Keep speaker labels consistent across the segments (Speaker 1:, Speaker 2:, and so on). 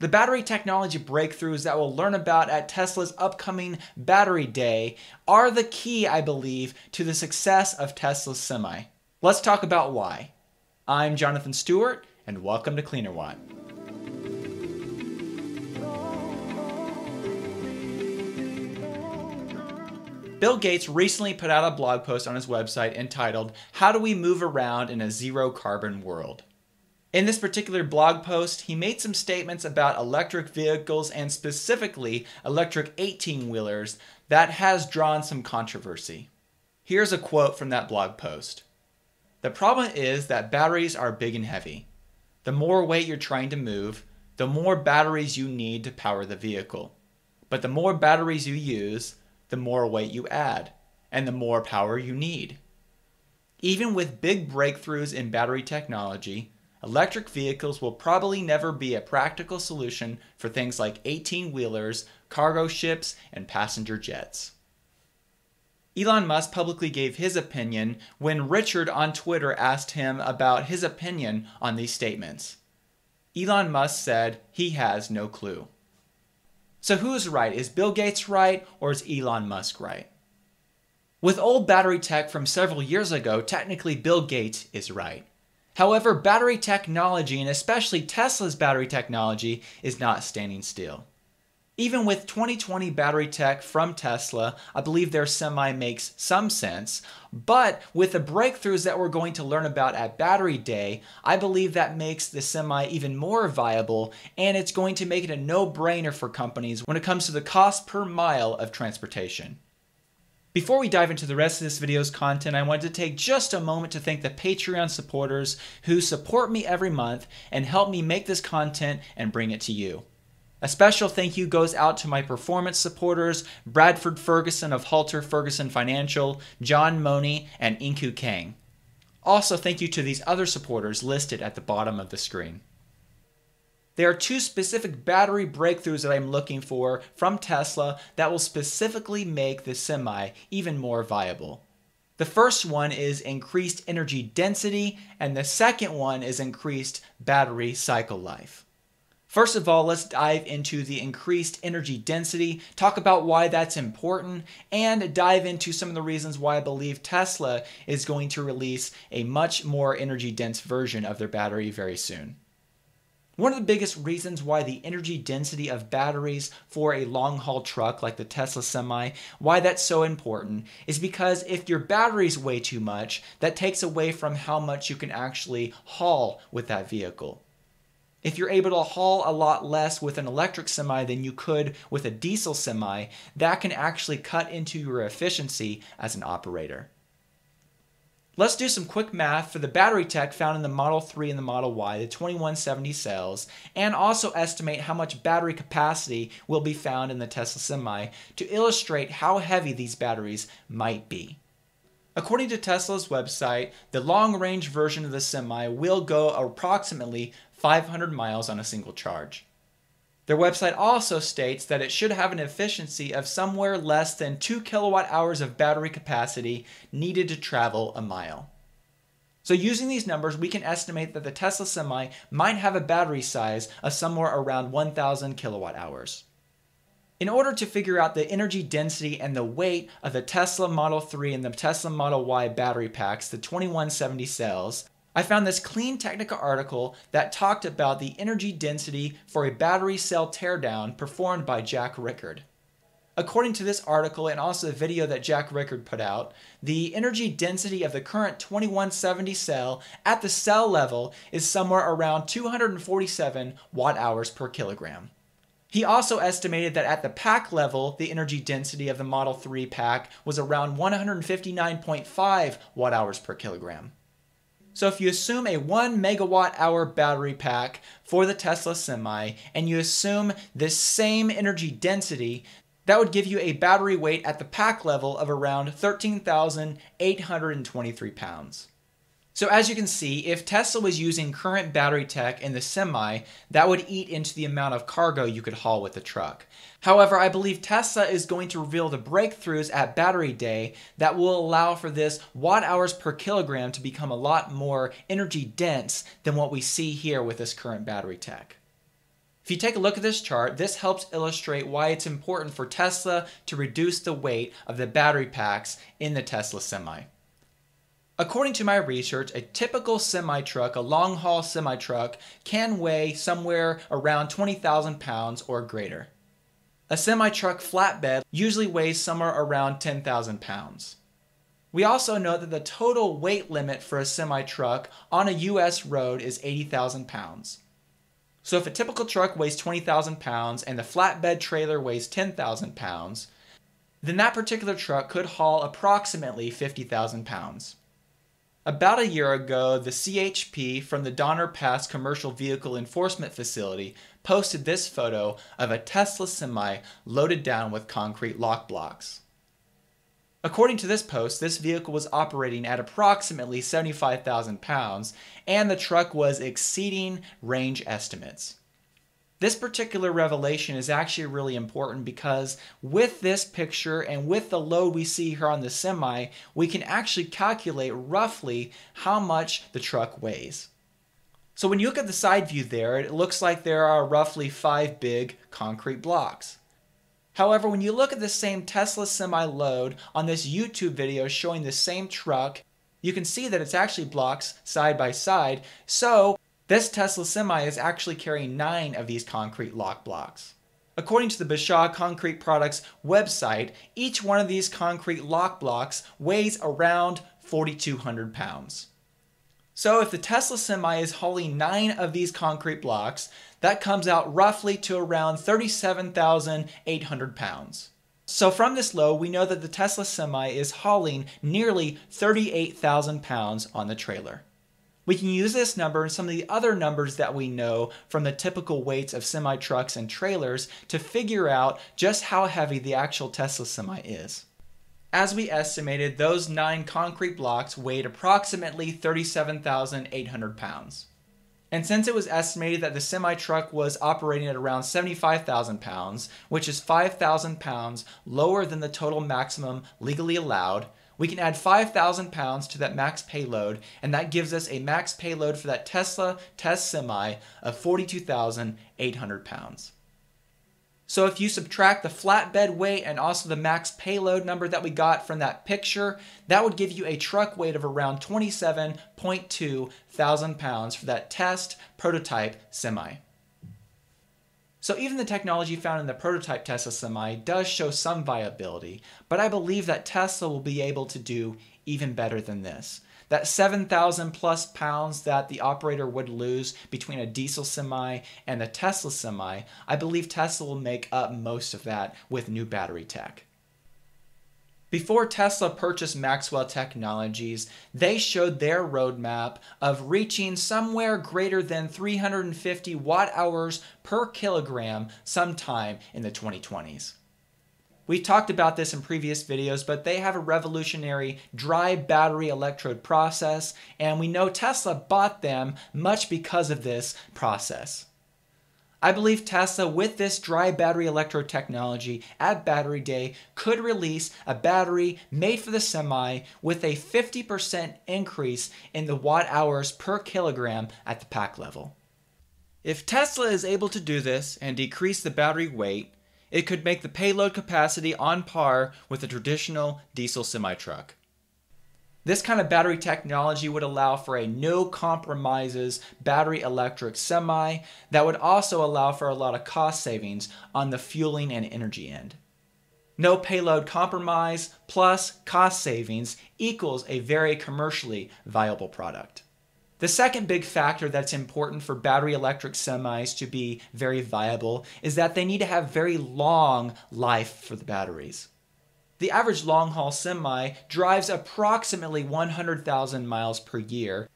Speaker 1: The battery technology breakthroughs that we'll learn about at Tesla's upcoming Battery Day are the key, I believe, to the success of Tesla's Semi. Let's talk about why. I'm Jonathan Stewart, and welcome to Cleanerwatt. Bill Gates recently put out a blog post on his website entitled, How Do We Move Around in a Zero Carbon World? In this particular blog post, he made some statements about electric vehicles and specifically electric 18 wheelers that has drawn some controversy. Here's a quote from that blog post The problem is that batteries are big and heavy. The more weight you're trying to move, the more batteries you need to power the vehicle. But the more batteries you use, the more weight you add, and the more power you need. Even with big breakthroughs in battery technology, electric vehicles will probably never be a practical solution for things like 18 wheelers, cargo ships, and passenger jets. Elon Musk publicly gave his opinion when Richard on Twitter asked him about his opinion on these statements. Elon Musk said he has no clue. So who's right? Is Bill Gates right or is Elon Musk right? With old battery tech from several years ago, technically Bill Gates is right. However, battery technology, and especially Tesla's battery technology, is not standing still. Even with 2020 battery tech from Tesla, I believe their semi makes some sense. But with the breakthroughs that we're going to learn about at Battery Day, I believe that makes the semi even more viable and it's going to make it a no brainer for companies when it comes to the cost per mile of transportation. Before we dive into the rest of this video's content, I wanted to take just a moment to thank the Patreon supporters who support me every month and help me make this content and bring it to you. A special thank you goes out to my performance supporters, Bradford Ferguson of Halter Ferguson Financial, John Money, and Inku Kang. Also, thank you to these other supporters listed at the bottom of the screen. There are two specific battery breakthroughs that I'm looking for from Tesla that will specifically make the Semi even more viable. The first one is increased energy density, and the second one is increased battery cycle life. First of all, let's dive into the increased energy density, talk about why that's important, and dive into some of the reasons why I believe Tesla is going to release a much more energy dense version of their battery very soon. One of the biggest reasons why the energy density of batteries for a long haul truck like the Tesla Semi, why that's so important, is because if your battery's way too much, that takes away from how much you can actually haul with that vehicle. If you're able to haul a lot less with an electric semi than you could with a diesel semi, that can actually cut into your efficiency as an operator. Let's do some quick math for the battery tech found in the Model 3 and the Model Y, the 2170 cells, and also estimate how much battery capacity will be found in the Tesla Semi to illustrate how heavy these batteries might be. According to Tesla's website, the long range version of the Semi will go approximately 500 miles on a single charge. Their website also states that it should have an efficiency of somewhere less than 2 kilowatt hours of battery capacity needed to travel a mile. So, using these numbers, we can estimate that the Tesla Semi might have a battery size of somewhere around 1,000 kilowatt hours. In order to figure out the energy density and the weight of the Tesla Model 3 and the Tesla Model Y battery packs, the 2170 cells, I found this CleanTechnica article that talked about the energy density for a battery cell teardown performed by Jack Rickard. According to this article and also the video that Jack Rickard put out, the energy density of the current 2170 cell at the cell level is somewhere around 247 watt hours per kilogram. He also estimated that at the pack level, the energy density of the Model 3 pack was around 159.5 watt hours per kilogram. So if you assume a 1 megawatt hour battery pack for the Tesla Semi and you assume this same energy density, that would give you a battery weight at the pack level of around 13,823 pounds. So as you can see, if Tesla was using current battery tech in the Semi, that would eat into the amount of cargo you could haul with the truck. However, I believe Tesla is going to reveal the breakthroughs at Battery Day that will allow for this watt hours per kilogram to become a lot more energy dense than what we see here with this current battery tech. If you take a look at this chart, this helps illustrate why it's important for Tesla to reduce the weight of the battery packs in the Tesla Semi. According to my research, a typical semi truck, a long haul semi truck, can weigh somewhere around 20,000 pounds or greater. A semi truck flatbed usually weighs somewhere around 10,000 pounds. We also know that the total weight limit for a semi truck on a US road is 80,000 pounds. So if a typical truck weighs 20,000 pounds and the flatbed trailer weighs 10,000 pounds, then that particular truck could haul approximately 50,000 pounds. About a year ago, the CHP from the Donner Pass Commercial Vehicle Enforcement Facility posted this photo of a Tesla semi loaded down with concrete lock blocks. According to this post, this vehicle was operating at approximately 75,000 pounds, and the truck was exceeding range estimates. This particular revelation is actually really important because with this picture and with the load we see here on the semi, we can actually calculate roughly how much the truck weighs. So when you look at the side view there, it looks like there are roughly five big concrete blocks. However, when you look at the same Tesla semi load on this YouTube video showing the same truck, you can see that it's actually blocks side by side. So this Tesla semi is actually carrying nine of these concrete lock blocks. According to the Bashaw Concrete Products website, each one of these concrete lock blocks weighs around 4,200 pounds. So if the Tesla Semi is hauling nine of these concrete blocks, that comes out roughly to around 37,800 pounds. So from this load, we know that the Tesla Semi is hauling nearly 38,000 pounds on the trailer. We can use this number and some of the other numbers that we know from the typical weights of semi trucks and trailers to figure out just how heavy the actual Tesla Semi is. As we estimated, those nine concrete blocks weighed approximately 37,800 pounds. And since it was estimated that the semi truck was operating at around 75,000 pounds, which is 5,000 pounds lower than the total maximum legally allowed, we can add 5,000 pounds to that max payload, and that gives us a max payload for that Tesla test semi of 42,800 pounds. So if you subtract the flatbed weight and also the max payload number that we got from that picture, that would give you a truck weight of around 27.2 thousand pounds for that test prototype semi. So even the technology found in the prototype Tesla semi does show some viability, but I believe that Tesla will be able to do even better than this. That 7,000 plus pounds that the operator would lose between a diesel semi and a Tesla semi, I believe Tesla will make up most of that with new battery tech. Before Tesla purchased Maxwell Technologies, they showed their roadmap of reaching somewhere greater than 350 watt hours per kilogram sometime in the 2020s. We talked about this in previous videos, but they have a revolutionary dry battery electrode process, and we know Tesla bought them much because of this process. I believe Tesla, with this dry battery electrode technology at Battery Day, could release a battery made for the semi with a 50% increase in the watt hours per kilogram at the pack level. If Tesla is able to do this and decrease the battery weight, it could make the payload capacity on par with a traditional diesel semi truck. This kind of battery technology would allow for a no compromises battery electric semi that would also allow for a lot of cost savings on the fueling and energy end. No payload compromise plus cost savings equals a very commercially viable product. The second big factor that's important for battery electric semis to be very viable is that they need to have very long life for the batteries. The average long haul semi drives approximately 100,000 miles per year,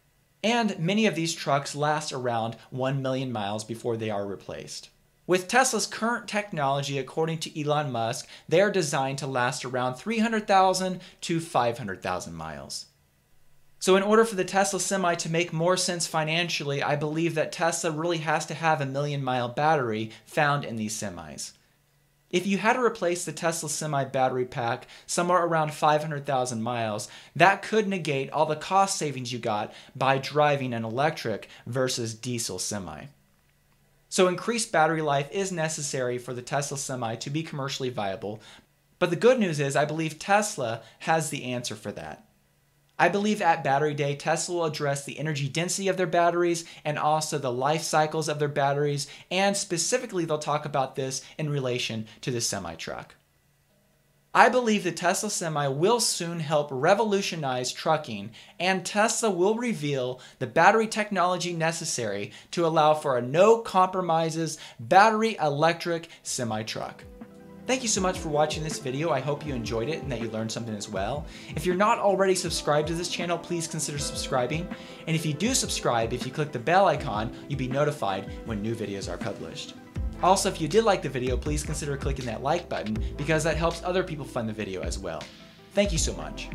Speaker 1: and many of these trucks last around 1 million miles before they are replaced. With Tesla's current technology, according to Elon Musk, they are designed to last around 300,000 to 500,000 miles. So, in order for the Tesla Semi to make more sense financially, I believe that Tesla really has to have a million mile battery found in these semis. If you had to replace the Tesla Semi battery pack somewhere around 500,000 miles, that could negate all the cost savings you got by driving an electric versus diesel semi. So increased battery life is necessary for the Tesla Semi to be commercially viable. But the good news is I believe Tesla has the answer for that. I believe at Battery Day, Tesla will address the energy density of their batteries and also the life cycles of their batteries, and specifically, they'll talk about this in relation to the semi truck. I believe the Tesla Semi will soon help revolutionize trucking, and Tesla will reveal the battery technology necessary to allow for a no compromises battery electric semi truck. Thank you so much for watching this video. I hope you enjoyed it and that you learned something as well. If you're not already subscribed to this channel, please consider subscribing. And if you do subscribe, if you click the bell icon, you'll be notified when new videos are published. Also, if you did like the video, please consider clicking that like button because that helps other people find the video as well. Thank you so much.